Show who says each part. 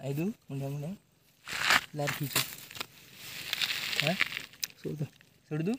Speaker 1: ఐదు ఉండే లారీ ఖీచు చూడు చూడదు